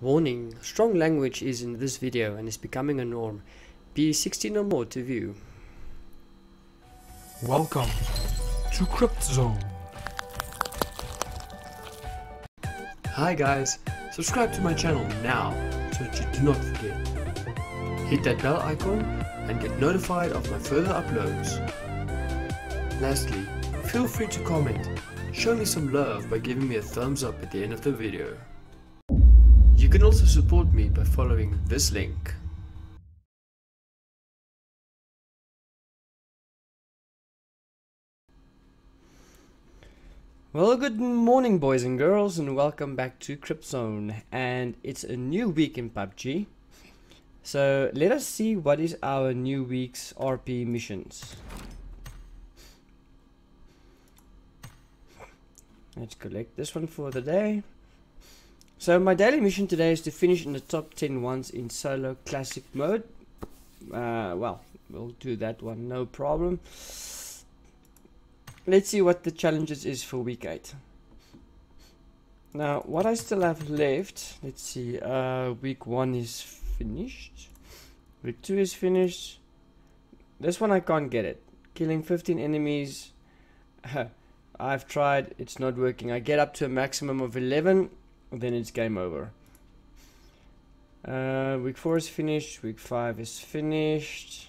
Warning, strong language is in this video and is becoming a norm. Be 16 or more to view. Welcome to CriPt ZoNe. Hi guys, subscribe to my channel now so that you do not forget. Hit that bell icon and get notified of my further uploads. Lastly, feel free to comment. Show me some love by giving me a thumbs up at the end of the video. You can also support me by following this link. Well, good morning, boys and girls, and welcome back to CriPt ZoNe. And it's a new week in PUBG. So let us see what is our new week's RP missions. Let's collect this one for the day. So my daily mission today is to finish in the top 10 ones in solo classic mode. Uh, well, we'll do that one, no problem. Let's see what the challenges is for week 8. Now, what I still have left, let's see, uh, week 1 is finished. Week 2 is finished. This one I can't get it. Killing 15 enemies. I've tried, it's not working. I get up to a maximum of 11, then it's game over. Uh, week 4 is finished, week 5 is finished.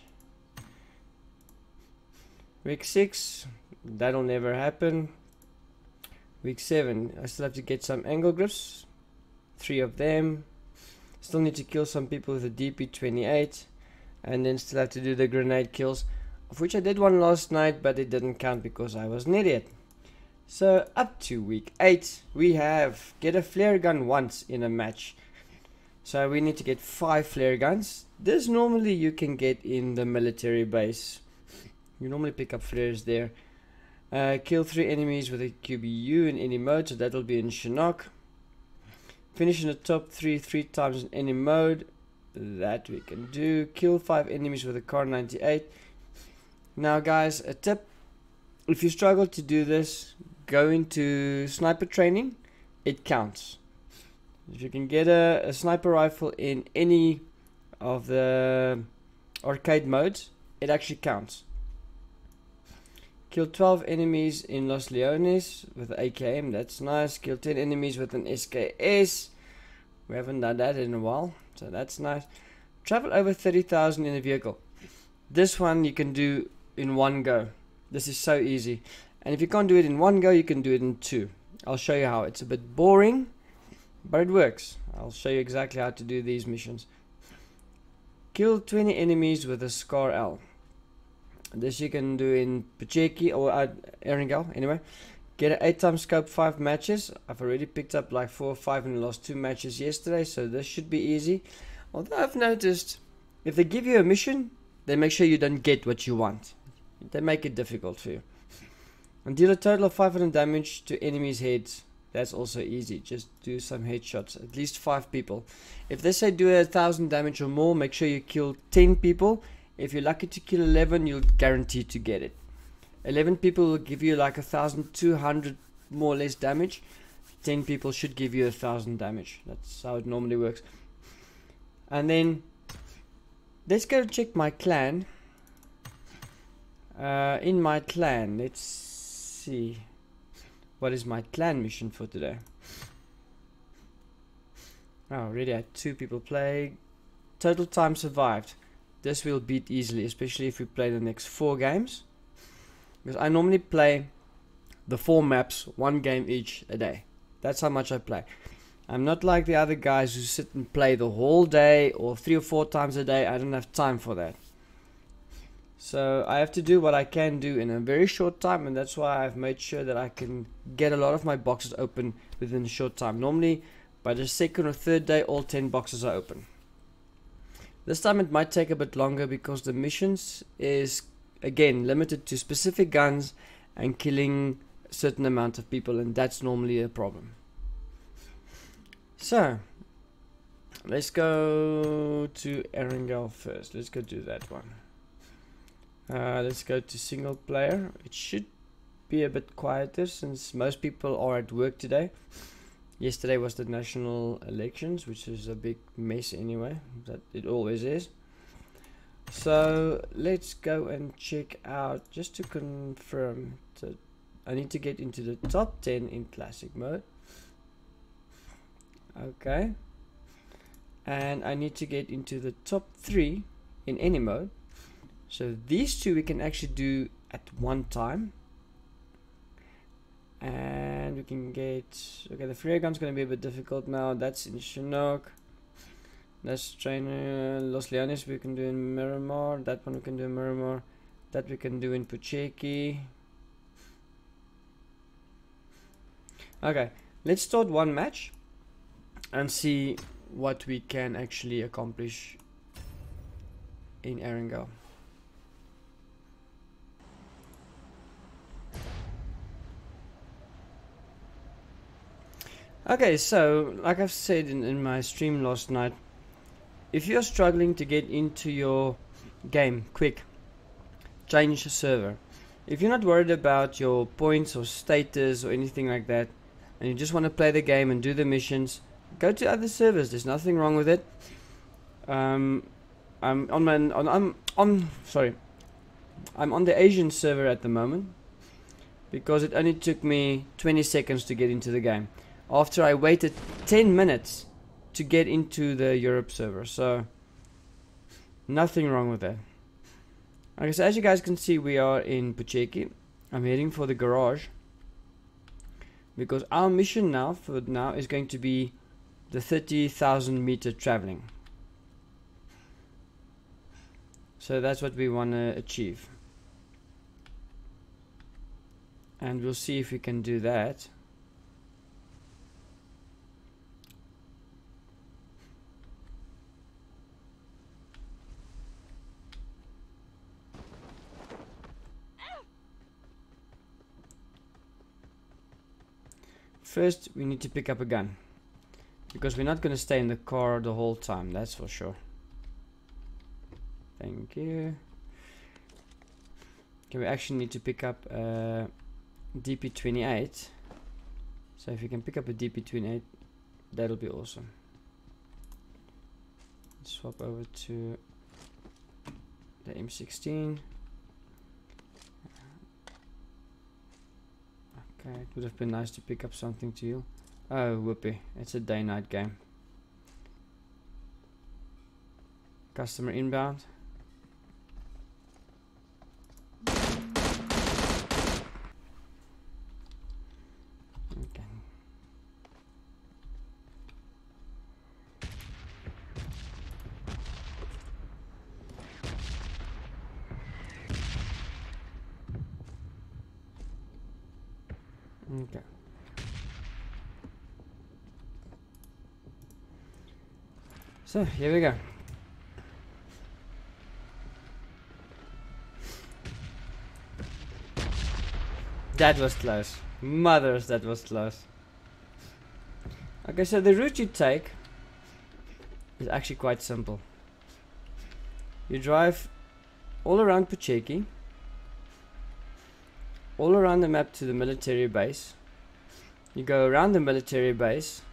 Week 6, that'll never happen. Week 7, I still have to get some angle grips. Three of them. Still need to kill some people with a DP28. And then still have to do the grenade kills. Of which I did one last night, but it didn't count because I was an idiot. So up to week 8 we have get a flare gun once in a match. So we need to get 5 flare guns. This normally you can get in the military base. You normally pick up flares there. Uh, kill 3 enemies with a QBU in any mode, so that'll be in Sanhok. Finish in the top 3 3 times in any mode. That we can do. Kill 5 enemies with a Kar 98. Now guys, a tip. If you struggle to do this, go into sniper training, it counts. If you can get a, a sniper rifle in any of the arcade modes, it actually counts. Kill 12 enemies in Los Leones with AKM, that's nice. Kill 10 enemies with an SKS. We haven't done that in a while, so that's nice. Travel over 30,000 in a vehicle. This one you can do in one go. This is so easy. And if you can't do it in one go, you can do it in two. I'll show you how. It's a bit boring, but it works. I'll show you exactly how to do these missions. Kill 20 enemies with a Scar L. This you can do in Pochinki or uh, Erangel, anyway. Get an 8 times scope 5 matches. I've already picked up like 4 or 5 in the last 2 matches yesterday, so this should be easy. Although I've noticed, if they give you a mission, they make sure you don't get what you want. They make it difficult for you. And deal a total of 500 damage to enemies' heads. That's also easy. Just do some headshots. At least 5 people. If they say do a thousand damage or more, make sure you kill 10 people. If you're lucky to kill 11, you'll guarantee to get it. 11 people will give you like a 1200 more or less damage. 10 people should give you a thousand damage. That's how it normally works. And then let's go check my clan. Uh, in my clan, let's see what is my clan mission for today. Oh, already had two people play. Total time survived. This will beat easily, especially if we play the next four games. Because I normally play the four maps, one game each a day. That's how much I play. I'm not like the other guys who sit and play the whole day or three or four times a day. I don't have time for that. So I have to do what I can do in a very short time and that's why I've made sure that I can get a lot of my boxes open within a short time. Normally by the second or third day all 10 boxes are open. This time it might take a bit longer because the missions is again limited to specific guns and killing a certain amount of people and that's normally a problem. So let's go to Erangel first. Let's go do that one. Uh, let's go to single player. It should be a bit quieter since most people are at work today. Yesterday was the national elections, which is a big mess anyway. That it always is. So let's go and check out just to confirm that I need to get into the top 10 in classic mode. Okay. And I need to get into the top 3 in any mode. So these two we can actually do at one time. And we can get... Okay, the flare gun's going to be a bit difficult now. That's in Sanhok. That's trainer Los Leones we can do in Miramar. That one we can do in Miramar. That we can do in Pochinki. Okay, let's start one match and see what we can actually accomplish in Erangel. Okay, so like I've said in, in my stream last night, if you're struggling to get into your game quick, change the server. If you're not worried about your points or status or anything like that, and you just want to play the game and do the missions, go to other servers. There's nothing wrong with it. Um, I'm on my on I'm on sorry. I'm on the Asian server at the moment because it only took me 20 seconds to get into the game. After I waited 10 minutes to get into the Europe server. So nothing wrong with that. Okay, so as you guys can see, we are in Pochinki. I'm heading for the garage because our mission now for now is going to be the 30,000 meter traveling. So that's what we want to achieve. And we'll see if we can do that. First, we need to pick up a gun. Because we're not going to stay in the car the whole time, that's for sure. Thank you. Okay, we actually need to pick up uh, a DP28. So if you can pick up a DP28, that'll be awesome. Swap over to the M16. Okay, it would have been nice to pick up something to you. Oh, whoopee. It's a day-night game. Customer inbound. Okay. So, here we go. That was close. Mothers, that was close. Okay, so the route you take is actually quite simple. You drive all around Pochinki all around the map to the military base. You go around the military base.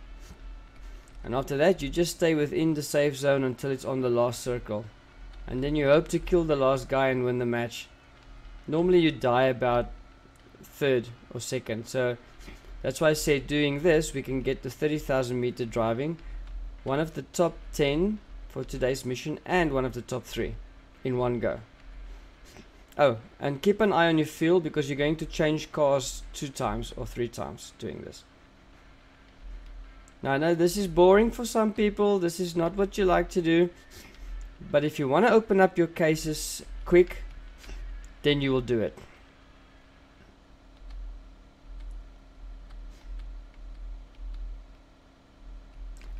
And after that you just stay within the safe zone until it's on the last circle. And then you hope to kill the last guy and win the match. Normally you die about third or second. So that's why I say doing this we can get the 30,000 meter driving. One of the top 10 for today's mission and one of the top 3 in one go. Oh, and keep an eye on your fuel because you're going to change cars two times or three times doing this. Now I know this is boring for some people, this is not what you like to do, but if you want to open up your cases quick, then you will do it.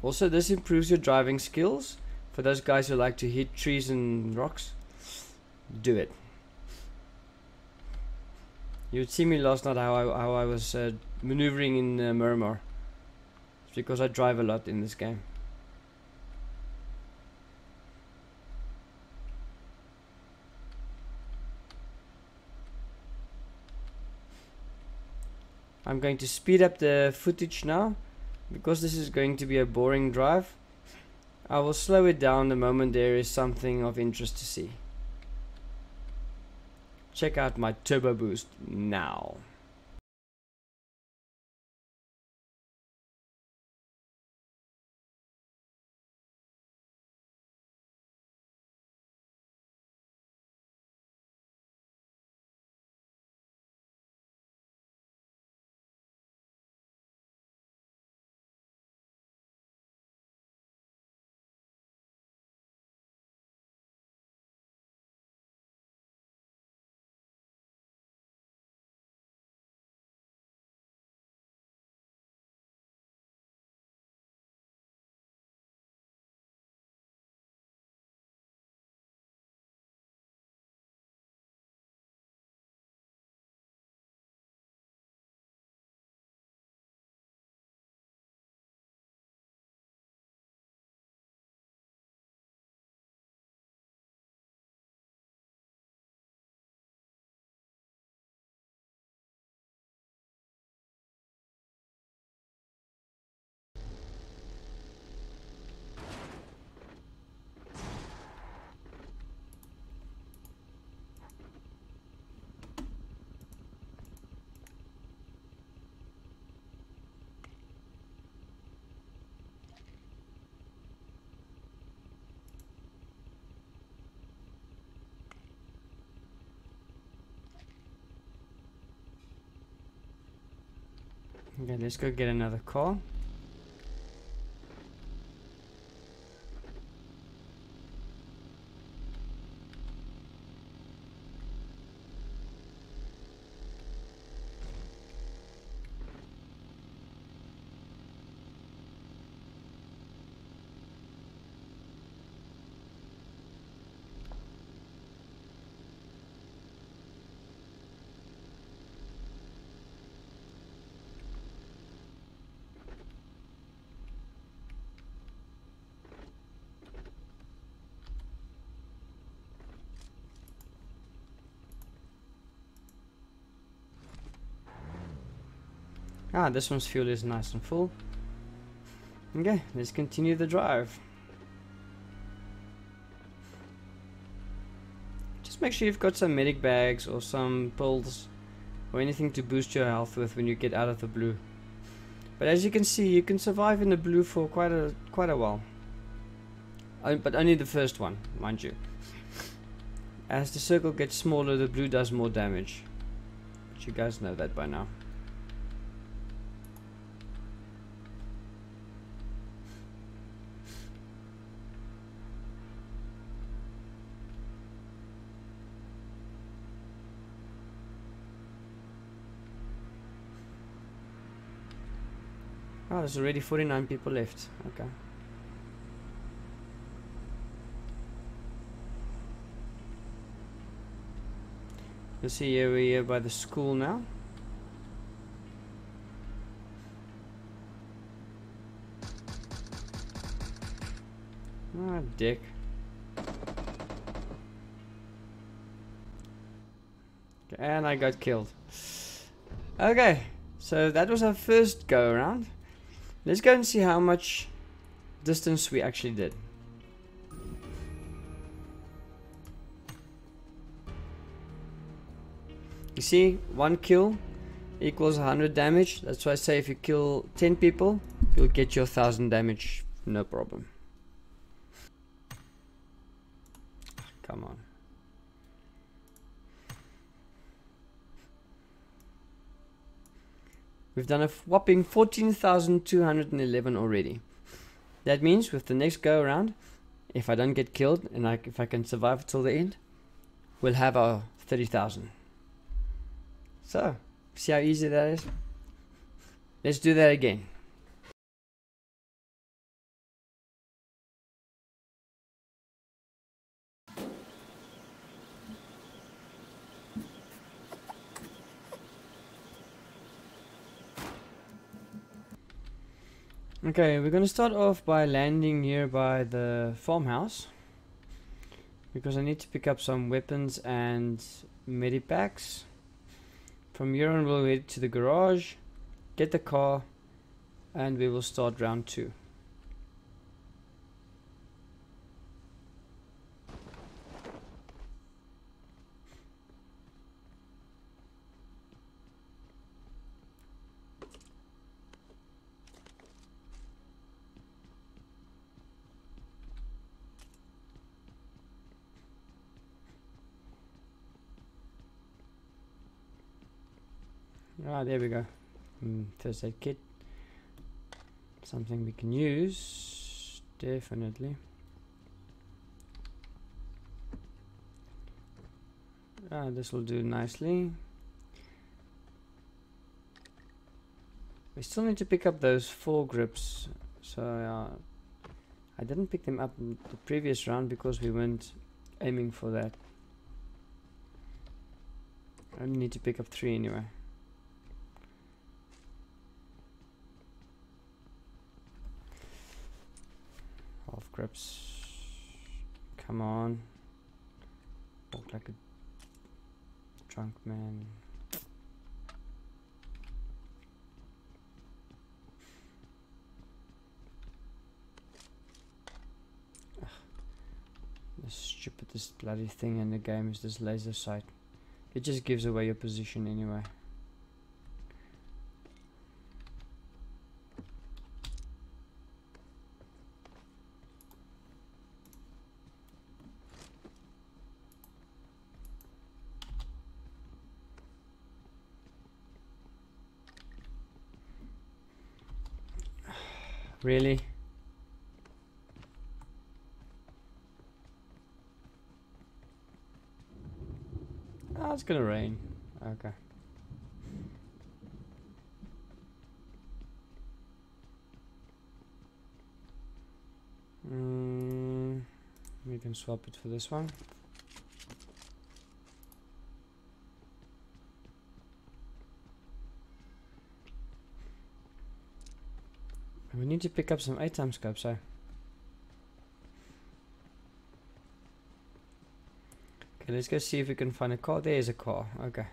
Also this improves your driving skills for those guys who like to hit trees and rocks. Do it. You'd see me last night how I, how I was uh, maneuvering in uh, Miramar. It's because I drive a lot in this game. I'm going to speed up the footage now because this is going to be a boring drive, I will slow it down the moment there is something of interest to see. Check out my turbo boost now. Okay, let's go get another car. Ah, this one's fuel is nice and full. Okay, let's continue the drive. Just make sure you've got some medic bags or some pills or anything to boost your health with when you get out of the blue. But as you can see, you can survive in the blue for quite a quite a while. Uh, but only the first one, mind you. As the circle gets smaller, the blue does more damage. But you guys know that by now. Oh, there's already 49 people left. Okay. You see here we're here by the school now. Ah, dick. And I got killed. Okay, so that was our first go around. Let's go and see how much distance we actually did. You see, one kill equals 100 damage. That's why I say if you kill 10 people, you'll get your 1000 damage, no problem. Come on. We've done a whopping 14,211 already. That means with the next go around, if I don't get killed and I, if I can survive till the end, we'll have our 30,000. So, see how easy that is? Let's do that again. Okay, we're gonna start off by landing here by the farmhouse because I need to pick up some weapons and medipacks. From here on we'll head to the garage, get the car, and we will start round two. Ah, there we go. Mm, first aid kit. Something we can use. Definitely. Ah, this will do nicely. We still need to pick up those four grips. So uh, I didn't pick them up the previous round because we weren't aiming for that. I only need to pick up three anyway. Half grips. Come on. Walk like a drunk man. The stupidest bloody thing in the game is this laser sight. It just gives away your position anyway. Really? Oh, it's gonna rain. Okay. Mm, we can swap it for this one. Need to pick up some 8 time scopes, so. Okay, let's go see if we can find a car. There is a car. Okay.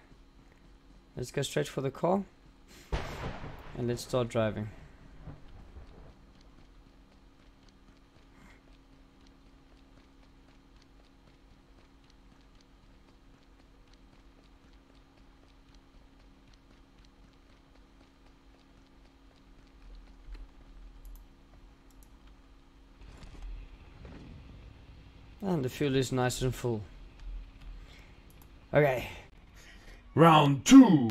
Let's go straight for the car. And let's start driving. And the fuel is nice and full. Okay. Round two,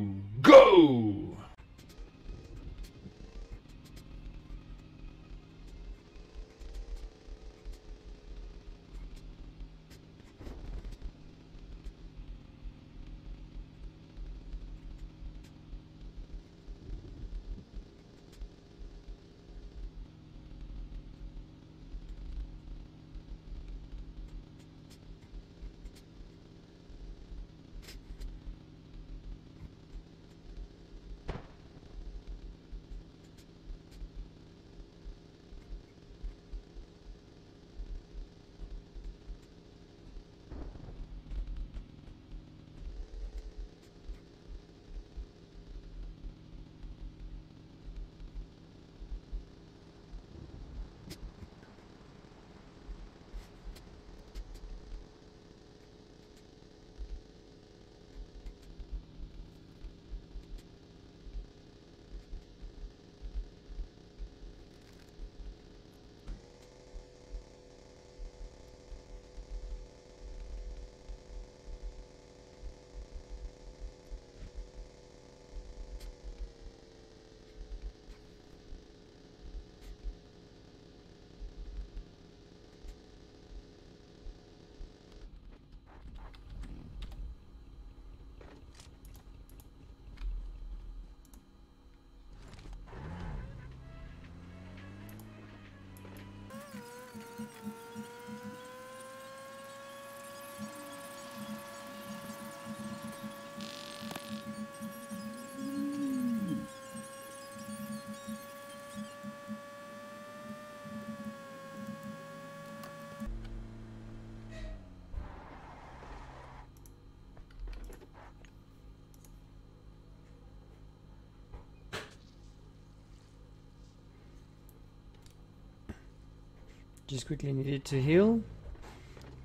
Just quickly needed to heal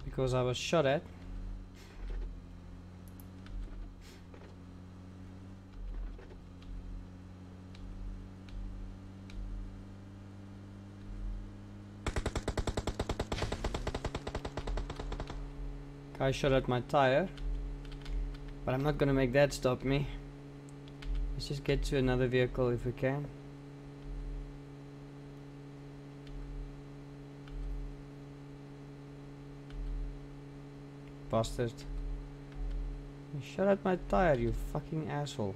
because I was shot at. Guy shot at my tire. But I'm not gonna make that stop me. Let's just get to another vehicle if we can. Bastard. You my tire, you fucking asshole.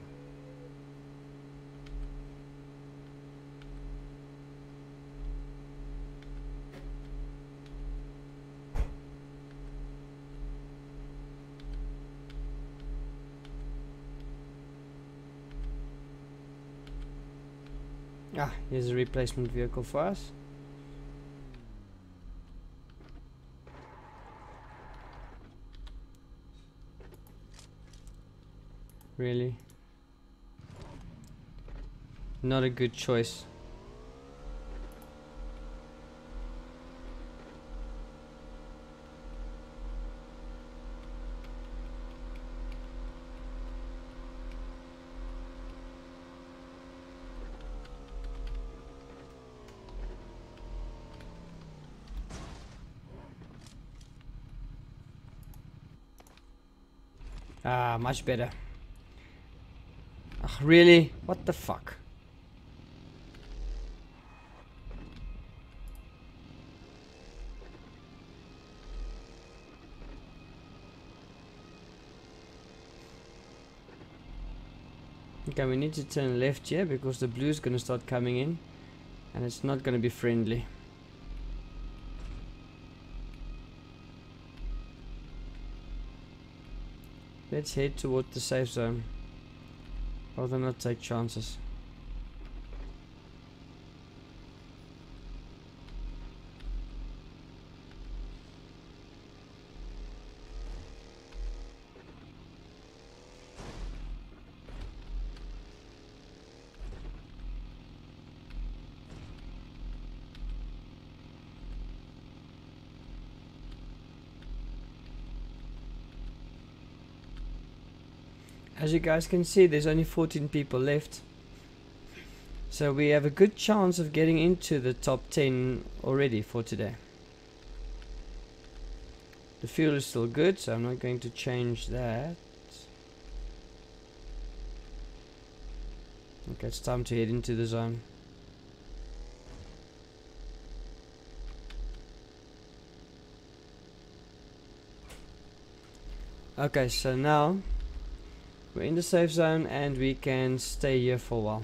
Ah, here's a replacement vehicle for us. Really? Not a good choice. Ah, much better. Really? What the fuck? Okay, we need to turn left here because the blue is gonna start coming in and it's not gonna be friendly. Let's head toward the safe zone. Rather not take chances. As you guys can see, there's only 14 people left. So we have a good chance of getting into the top 10 already for today. The fuel is still good, so I'm not going to change that. Okay, it's time to head into the zone. Okay, so now we're in the safe zone and we can stay here for a while.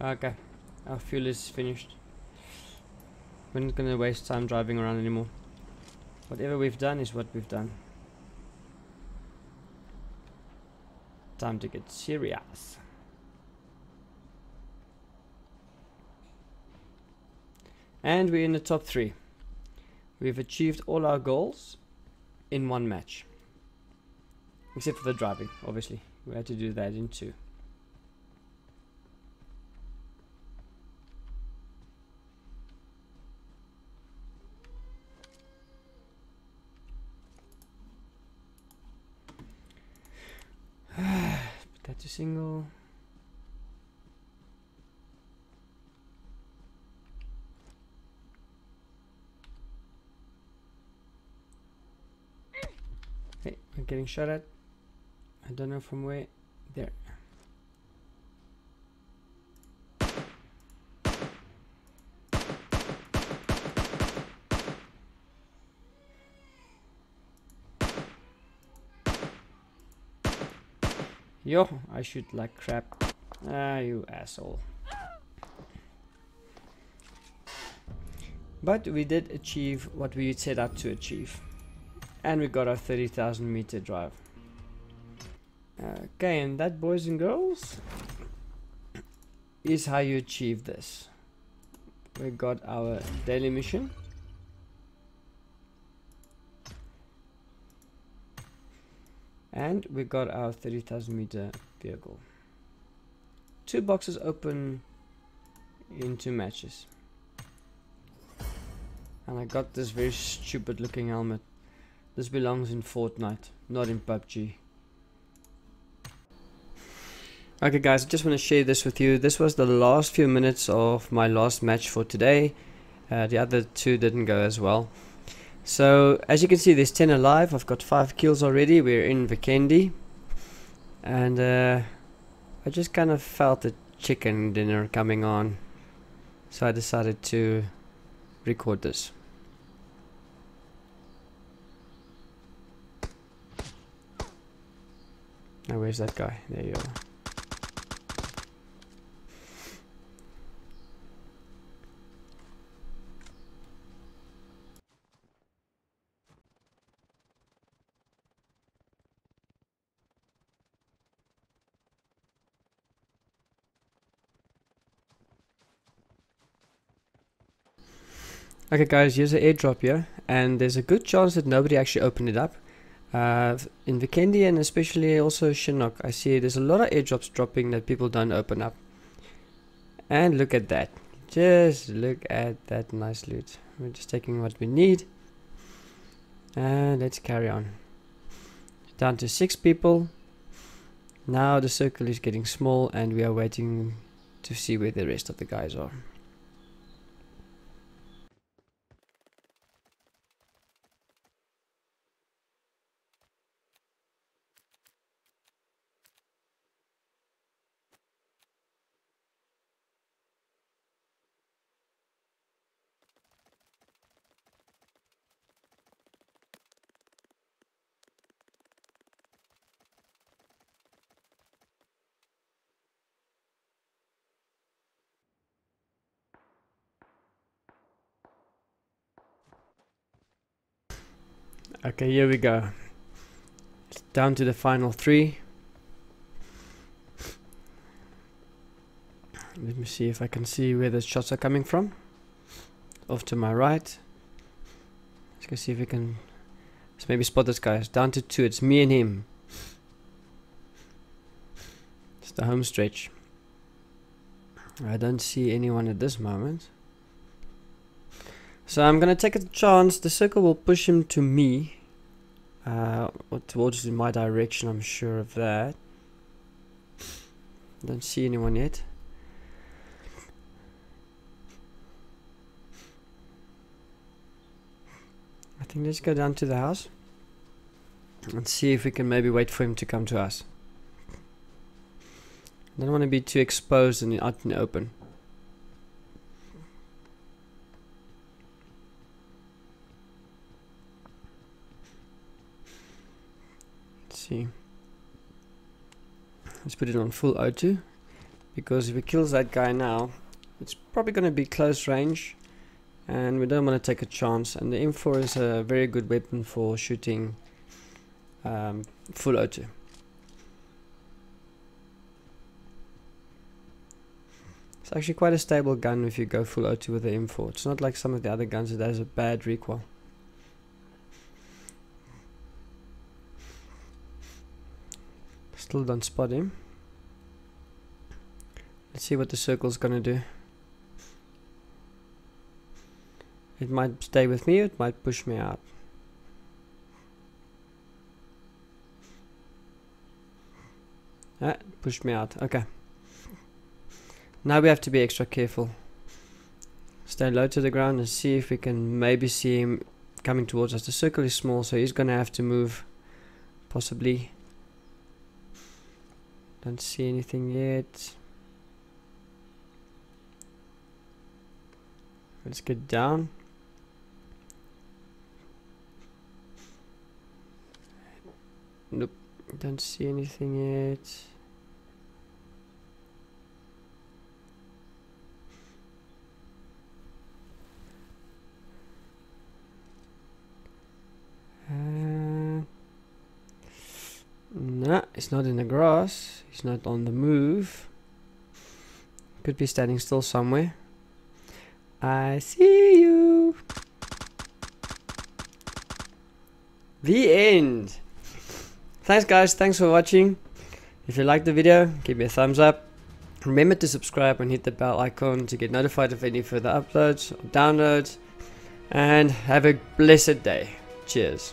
Okay, our fuel is finished. We're not gonna waste time driving around anymore. Whatever we've done is what we've done. Time to get serious. And we're in the top three. We've achieved all our goals in one match. Except for the driving, obviously. We had to do that in two. To single. Hey, I'm getting shot at. I don't know from where. There. Yo, I shoot like crap. Ah, you asshole. But we did achieve what we set out to achieve. And we got our 30,000 meter drive. Okay, and that, boys and girls, is how you achieve this. We got our daily mission. And we got our 30,000 meter vehicle. Two boxes open into matches. And I got this very stupid looking helmet. This belongs in Fortnite, not in PUBG. Okay guys, I just want to share this with you. This was the last few minutes of my last match for today. Uh, the other two didn't go as well. So as you can see there's 10 alive. I've got 5 kills already. We're in Vikendi. And uh, I just kind of felt the chicken dinner coming on. So I decided to record this. Now where's that guy? There you are. Okay guys, here's an airdrop here and there's a good chance that nobody actually opened it up. Uh, in Vikendi and especially also Sanhok, I see there's a lot of airdrops dropping that people don't open up. And look at that. Just look at that nice loot. We're just taking what we need. And let's carry on. Down to six people. Now the circle is getting small and we are waiting to see where the rest of the guys are. Okay, here we go. It's down to the final three. Let me see if I can see where the shots are coming from. Off to my right. Let's go see if we can let's maybe spot this guy. It's down to two. It's me and him. It's the home stretch. I don't see anyone at this moment. So I'm gonna take a chance. The circle will push him to me. Uh, towards in my direction, I'm sure of that. Don't see anyone yet. I think let's go down to the house and see if we can maybe wait for him to come to us. I don't want to be too exposed and out in the open. See. Let's put it on full auto because if it kills that guy now, it's probably going to be close range and we don't want to take a chance and the M4 is a very good weapon for shooting um, full auto. It's actually quite a stable gun if you go full auto with the M4. It's not like some of the other guns that has a bad recoil. Still don't spot him. Let's see what the circle's gonna do. It might stay with me, it might push me out. Ah, pushed me out. Okay. Now we have to be extra careful. Stay low to the ground and see if we can maybe see him coming towards us. The circle is small, so he's gonna have to move. Possibly. Don't see anything yet. Let's get down. Nope, don't see anything yet. Uh, no, it's not in the grass. He's not on the move. Could be standing still somewhere. I see you. The end. Thanks guys, thanks for watching. If you liked the video, give me a thumbs up. Remember to subscribe and hit the bell icon to get notified of any further uploads or downloads. And have a blessed day. Cheers.